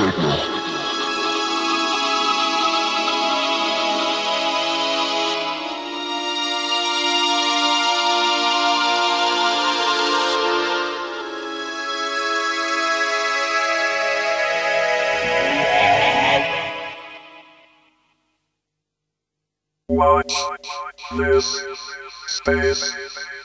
signal. Watch this space.